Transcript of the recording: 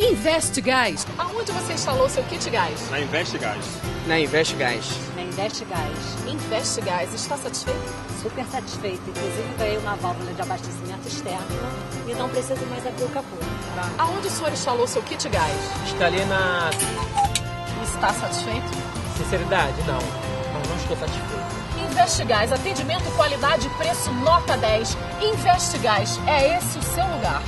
InvestGás. Aonde você instalou seu kit gás? Na InvestGás. Na InvestGás. Na Investe Gás. Está satisfeito? Super satisfeito. Inclusive ganhei uma válvula de abastecimento externo e não preciso mais abrir o capô. Aonde o senhor instalou seu kit gás? Instalei na Está satisfeito? sinceridade, não. Não, não estou satisfeito. InvestGás. Atendimento, qualidade e preço nota 10. InvestGás. É esse o seu lugar.